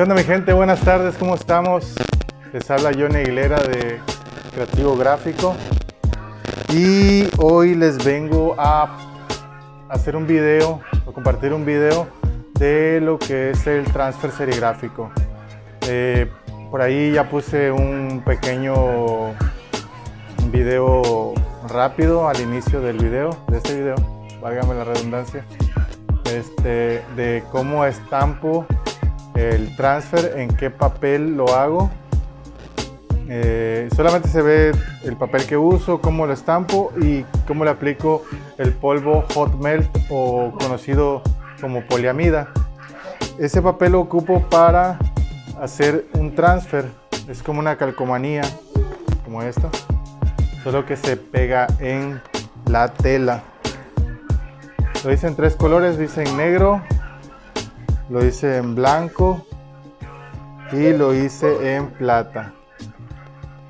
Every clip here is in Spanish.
¿Qué onda mi gente? Buenas tardes, ¿cómo estamos? Les habla Johnny Aguilera de Creativo Gráfico y hoy les vengo a hacer un video o compartir un video de lo que es el transfer serigráfico. Eh, por ahí ya puse un pequeño video rápido al inicio del video, de este video, válgame la redundancia, este, de cómo estampo el transfer, en qué papel lo hago. Eh, solamente se ve el papel que uso, cómo lo estampo y cómo le aplico el polvo hot melt o conocido como poliamida. Ese papel lo ocupo para hacer un transfer. Es como una calcomanía, como esto, solo que se pega en la tela. Lo hice en tres colores, lo hice en negro, lo hice en blanco y lo hice en plata.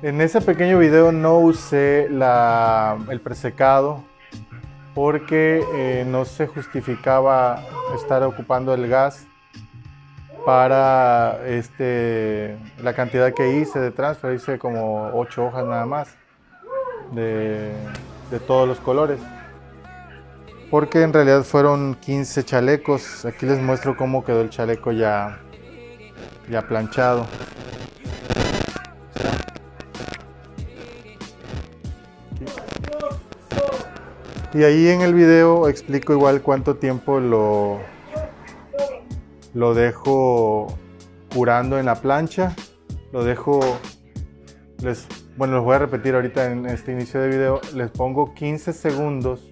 En ese pequeño video no usé el presecado porque eh, no se justificaba estar ocupando el gas para este, la cantidad que hice de transfer. Hice como 8 hojas nada más de todos los colores porque en realidad fueron 15 chalecos. Aquí les muestro cómo quedó el chaleco ya, ya planchado. Y ahí en el video explico igual cuánto tiempo lo, lo dejo curando en la plancha. Lo dejo, les, bueno, los voy a repetir ahorita en este inicio de video. Les pongo 15 segundos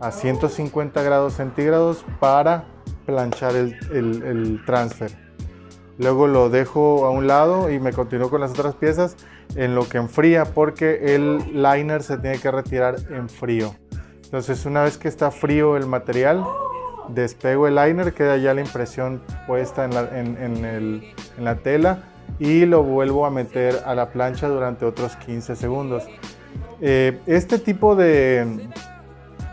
a 150 grados centígrados para planchar el, transfer. Luego lo dejo a un lado y me continúo con las otras piezas en lo que enfría porque el liner se tiene que retirar en frío. Entonces una vez que está frío el material, despego el liner, queda ya la impresión puesta en la, en la tela y lo vuelvo a meter a la plancha durante otros 15 segundos. Eh, este tipo de,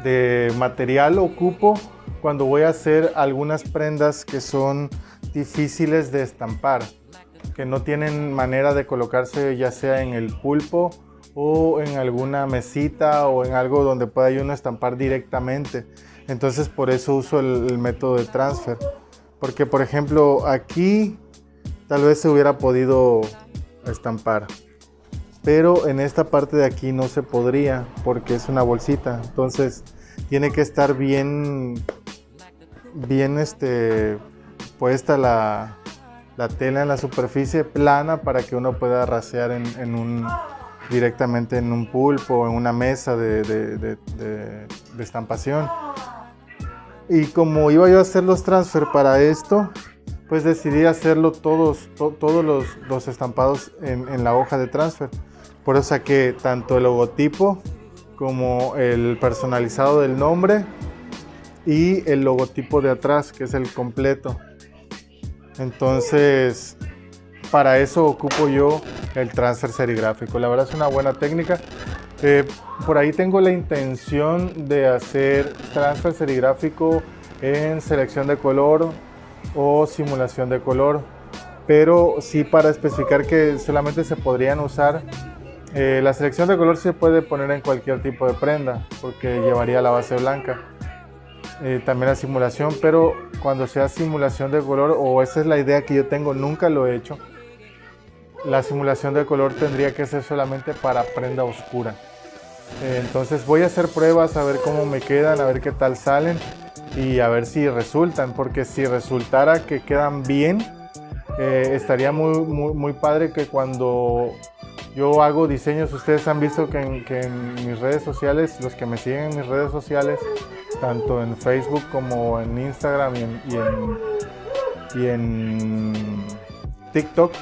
de material ocupo cuando voy a hacer algunas prendas que son difíciles de estampar, que no tienen manera de colocarse ya sea en el pulpo o en alguna mesita o en algo donde pueda uno estampar directamente. Entonces por eso uso el, el método de transfer. Porque por ejemplo aquí tal vez se hubiera podido estampar pero en esta parte de aquí no se podría porque es una bolsita. Entonces tiene que estar bien bien este puesta la, tela en la superficie plana para que uno pueda rasear en, un directamente en un pulpo o en una mesa de, estampación. Y como iba yo a hacer los transfer para esto pues decidí hacerlo todos todos los, estampados en la hoja de transfer por eso saqué tanto el logotipo como el personalizado del nombre y el logotipo de atrás, que es el completo. Entonces, para eso ocupo yo el transfer serigráfico. La verdad es una buena técnica. Eh, por ahí tengo la intención de hacer transfer serigráfico en selección de color o simulación de color, pero sí para especificar que solamente se podrían usar eh, la selección de color se puede poner en cualquier tipo de prenda porque llevaría la base blanca. Eh, también la simulación, pero cuando sea simulación de color, o esa es la idea que yo tengo, nunca lo he hecho, la simulación de color tendría que ser solamente para prenda oscura. Eh, entonces voy a hacer pruebas a ver cómo me quedan, a ver qué tal salen y a ver si resultan, porque si resultara que quedan bien, estaría muy, muy, muy padre que cuando yo hago diseños, ustedes han visto que en, mis redes sociales, los que me siguen en mis redes sociales, tanto en Facebook como en Instagram y en, TikTok,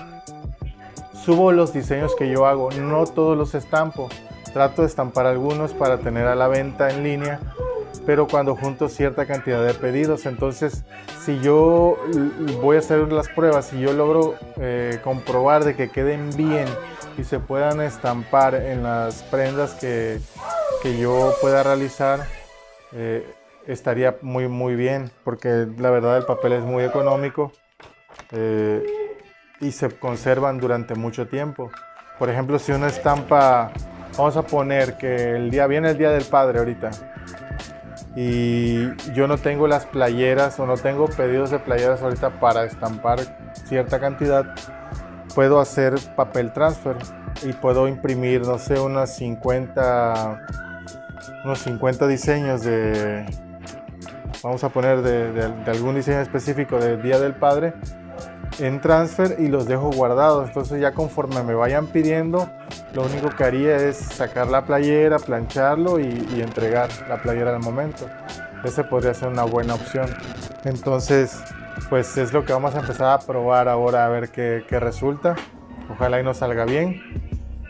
subo los diseños que yo hago, no todos los estampo, trato de estampar algunos para tener a la venta en línea, pero cuando junto cierta cantidad de pedidos, entonces si yo voy a hacer las pruebas y yo logro eh, comprobar de que queden bien, y se puedan estampar en las prendas que, que yo pueda realizar, eh, estaría muy muy bien porque la verdad el papel es muy económico eh, y se conservan durante mucho tiempo. Por ejemplo, si una estampa, vamos a poner que el día viene el Día del Padre ahorita y yo no tengo las playeras o no tengo pedidos de playeras ahorita para estampar cierta cantidad, puedo hacer papel transfer y puedo imprimir, no sé, unas 50, unos 50 diseños de, vamos a poner de, algún diseño específico del Día del Padre en transfer y los dejo guardados. Entonces ya conforme me vayan pidiendo, lo único que haría es sacar la playera, plancharlo y, entregar la playera al momento. Ese podría ser una buena opción. Entonces, pues es lo que vamos a empezar a probar ahora a ver qué, resulta. Ojalá y nos salga bien.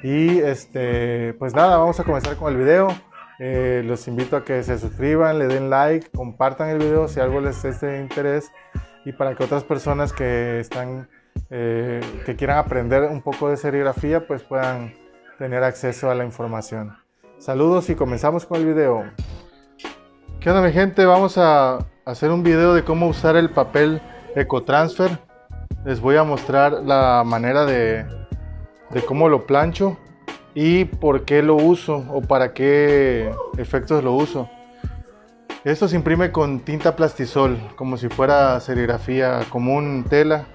Y este, pues nada, vamos a comenzar con el video. Eh, los invito a que se suscriban, le den like, compartan el video si algo les es de interés y para que otras personas que están eh, que quieran aprender un poco de serigrafía pues puedan tener acceso a la información. Saludos y comenzamos con el video. ¿Qué onda mi gente? Vamos a hacer un video de cómo usar el papel EcoTransfer. Les voy a mostrar la manera de, de cómo lo plancho y por qué lo uso o para qué efectos lo uso. Esto se imprime con tinta plastisol, como si fuera serigrafía común, tela,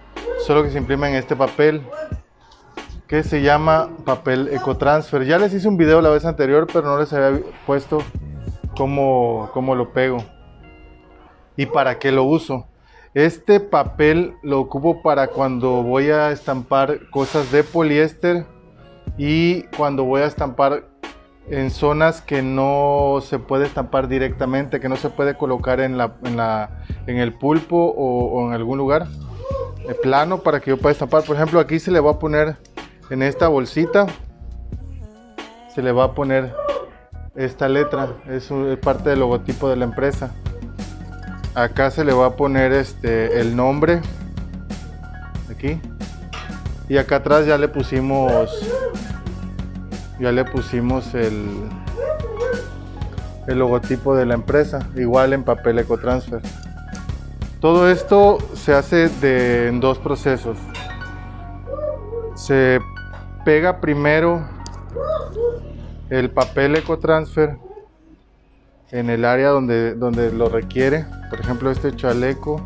solo que se imprime en este papel que se llama papel ecotransfer. Ya les hice un video la vez anterior, pero no les había puesto cómo, cómo lo pego y para qué lo uso. Este papel lo ocupo para cuando voy a estampar cosas de poliéster y cuando voy a estampar en zonas que no se puede estampar directamente, que no se puede colocar en, la, en, la, en el pulpo o, en algún lugar plano para que yo pueda estampar. Por ejemplo, aquí se le va a poner en esta bolsita, se le va a poner esta letra, es, parte del logotipo de la empresa. Acá se le va a poner este, el nombre, aquí. Y acá atrás ya le pusimos ya le pusimos el, el logotipo de la empresa, igual en papel EcoTransfer. Todo esto se hace de, en dos procesos. Se pega primero el papel EcoTransfer en el área donde, donde lo requiere. Por ejemplo, este chaleco.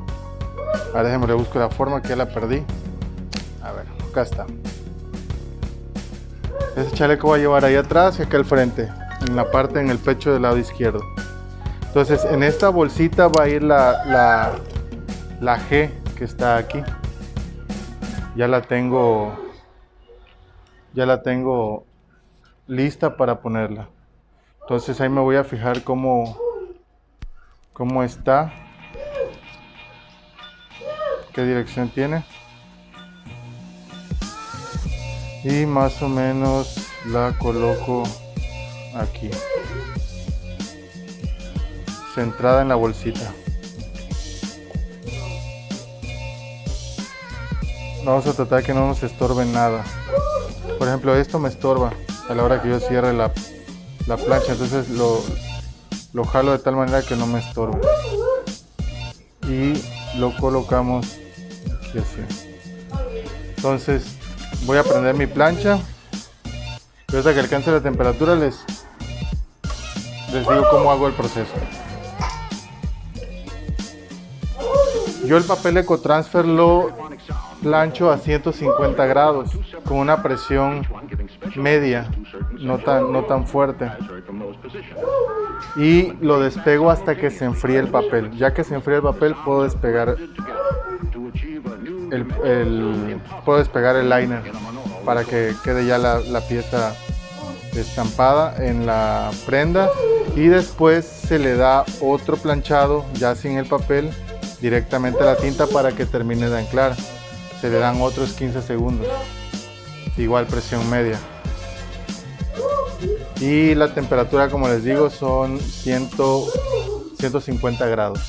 Ahora déjenme le busco la forma que ya la perdí. A ver, acá está. Ese chaleco va a llevar ahí atrás y acá al frente, en la parte en el pecho del lado izquierdo. Entonces en esta bolsita va a ir la, la, G que está aquí. Ya la tengo, ya la tengo lista para ponerla. Entonces ahí me voy a fijar cómo, cómo está, qué dirección tiene. Y más o menos la coloco aquí. Centrada en la bolsita. Vamos a tratar que no nos estorbe nada. Por ejemplo esto me estorba a la hora que yo cierre la, la plancha. Entonces lo, lo jalo de tal manera que no me estorbe. Y lo colocamos aquí así entonces voy a prender mi plancha. Y que alcance la temperatura les, les digo cómo hago el proceso. Yo el papel ecotransfer lo plancho a 150 grados con una presión media no tan, no tan fuerte. Y lo despego hasta que se enfríe el papel. Ya que se enfríe el papel puedo despegar el, puedo despegar el liner para que quede ya la, la pieza estampada en la prenda y después se le da otro planchado ya sin el papel directamente a la tinta para que termine de anclar. Se le dan otros 15 segundos igual presión media. Y la temperatura como les digo son 100, 150 grados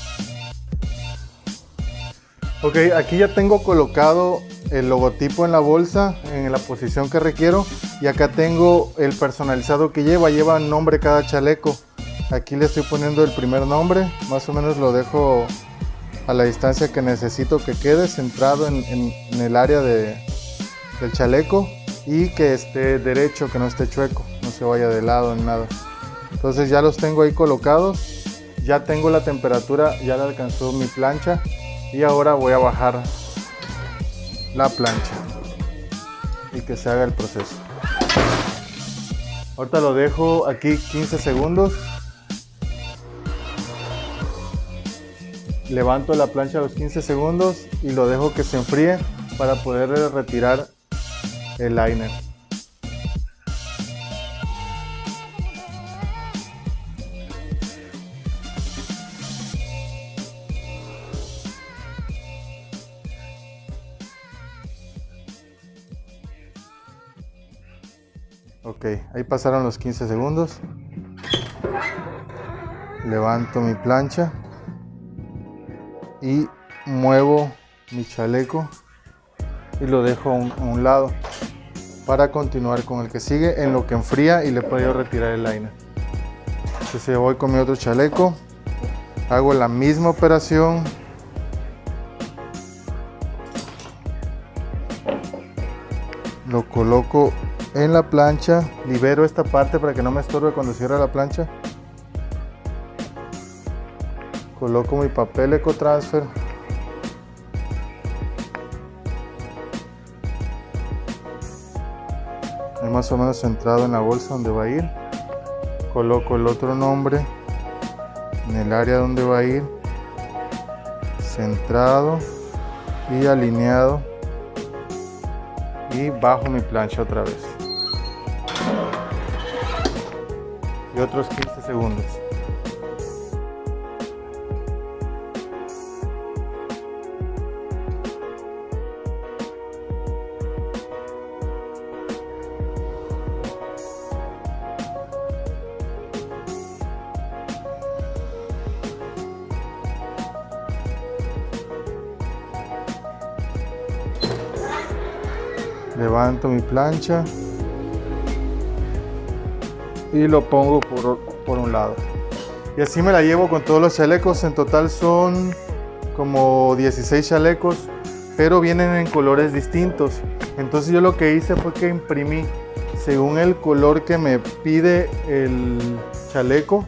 Ok, aquí ya tengo colocado el logotipo en la bolsa en la posición que requiero y acá tengo el personalizado que lleva, lleva nombre cada chaleco. Aquí le estoy poniendo el primer nombre, más o menos lo dejo a la distancia que necesito que quede centrado en, el área de, del chaleco y que esté derecho, que no esté chueco, no se vaya de lado ni nada. Entonces ya los tengo ahí colocados, ya tengo la temperatura, ya la alcanzó mi plancha y ahora voy a bajar la plancha y que se haga el proceso. Ahorita lo dejo aquí 15 segundos. Levanto la plancha a los 15 segundos y lo dejo que se enfríe para poder retirar el liner. Ahí pasaron los 15 segundos. Levanto mi plancha y muevo mi chaleco y lo dejo a un, lado para continuar con el que sigue en lo que enfría y le puedo retirar el liner. Entonces voy con mi otro chaleco, hago la misma operación. Lo coloco en la plancha, libero esta parte para que no me estorbe cuando cierra la plancha. Coloco mi papel ecotransfer. Ahí más o menos centrado en la bolsa donde va a ir. Coloco el otro nombre en el área donde va a ir. Centrado y alineado. Y bajo mi plancha otra vez. Otros 15 segundos. Levanto mi plancha y lo pongo por, un lado. Y así me la llevo con todos los chalecos. En total son como 16 chalecos, pero vienen en colores distintos. Entonces yo lo que hice fue que imprimí según el color que me pide el chaleco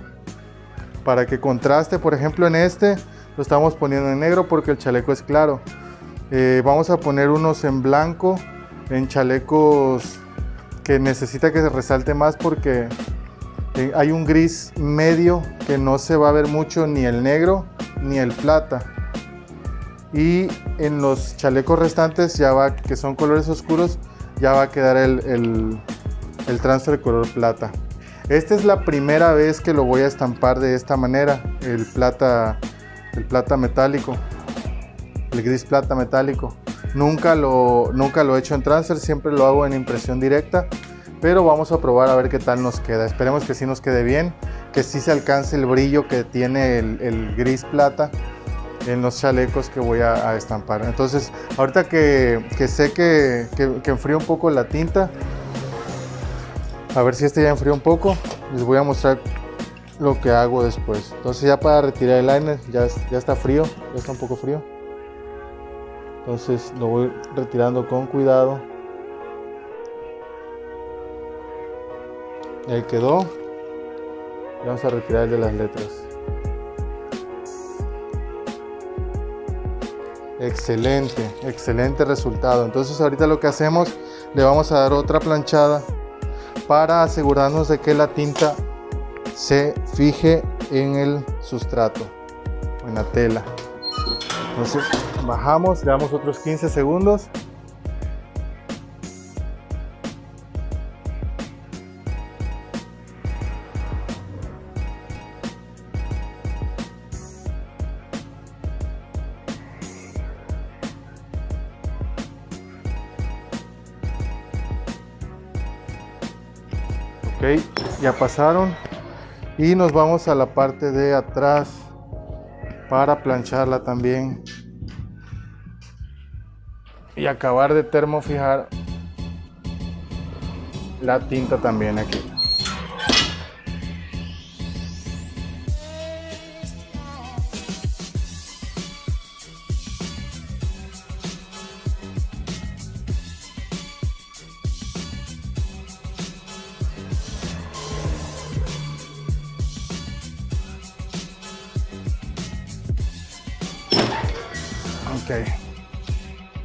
para que contraste. Por ejemplo en este lo estamos poniendo en negro porque el chaleco es claro. Eh, vamos a poner unos en blanco, en chalecos que necesita que se resalte más porque eh, hay un gris medio que no se va a ver mucho ni el negro ni el plata. Y en los chalecos restantes, ya va, que son colores oscuros, ya va a quedar el, el, el transfer color plata. Esta es la primera vez que lo voy a estampar de esta manera, el plata, el plata metálico, el gris plata metálico. Nunca lo, nunca lo he hecho en transfer, siempre lo hago en impresión directa pero vamos a probar a ver qué tal nos queda. Esperemos que sí nos quede bien, que sí se alcance el brillo que tiene el, gris plata en los chalecos que voy a, estampar. Entonces, ahorita que, sé que, que, enfríe un poco la tinta, a ver si este ya enfrió un poco, les voy a mostrar lo que hago después. Entonces ya para retirar el liner, ya, ya está frío, ya está un poco frío. Entonces lo voy retirando con cuidado. Ahí quedó. vamos a retirar el de las letras. Excelente, excelente resultado. Entonces ahorita lo que hacemos, le vamos a dar otra planchada para asegurarnos de que la tinta se fije en el sustrato, en la tela. Entonces bajamos, le damos otros 15 segundos ya pasaron. Y nos vamos a la parte de atrás para plancharla también. Y acabar de termofijar la tinta también aquí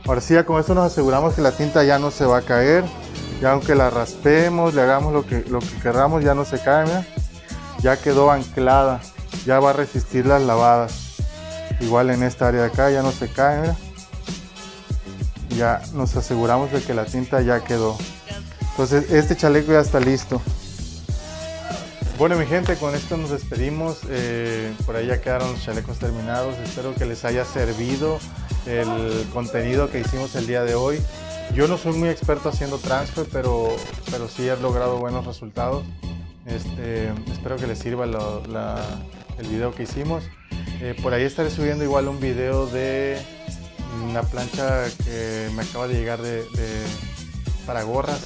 Ahora sí, con esto nos aseguramos que la tinta ya no se va a caer. Ya aunque la raspemos, le hagamos lo que, lo que queramos, ya no se cae, Ya quedó anclada. Ya va a resistir las lavadas. Igual en esta área de acá ya no se cae, Ya nos aseguramos de que la tinta ya quedó. Entonces este chaleco ya está listo. Bueno mi gente, con esto nos despedimos. Eh, por ahí ya quedaron los chalecos terminados. Espero que les haya servido el contenido que hicimos el día de hoy. Yo no soy muy experto haciendo transfer, pero, pero sí he logrado buenos resultados. Este, espero que les sirva el video que hicimos. Eh, por ahí estaré subiendo igual un video de una plancha que me acaba de llegar de, para gorras.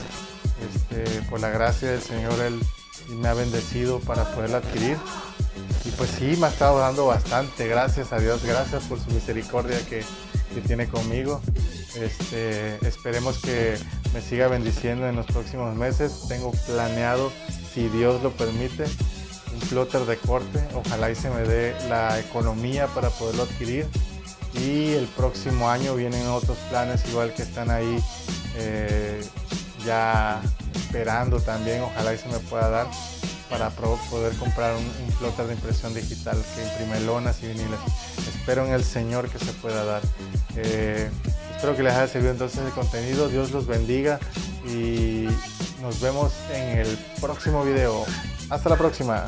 Este, por la gracia del Señor, Él me ha bendecido para poderla adquirir. Y pues sí, me ha estado dando bastante, gracias a Dios, gracias por su misericordia que, que tiene conmigo. Este, esperemos que me siga bendiciendo en los próximos meses. Tengo planeado, si Dios lo permite, un plotter de corte. Ojalá y se me dé la economía para poderlo adquirir. Y el próximo año vienen otros planes igual que están ahí eh, ya esperando también, ojalá y se me pueda dar para poder comprar un, un de impresión digital que imprime lonas y viniles. Espero en el Señor que se pueda dar. Eh, espero que les haya servido entonces el contenido. Dios los bendiga y nos vemos en el próximo video. Hasta la próxima.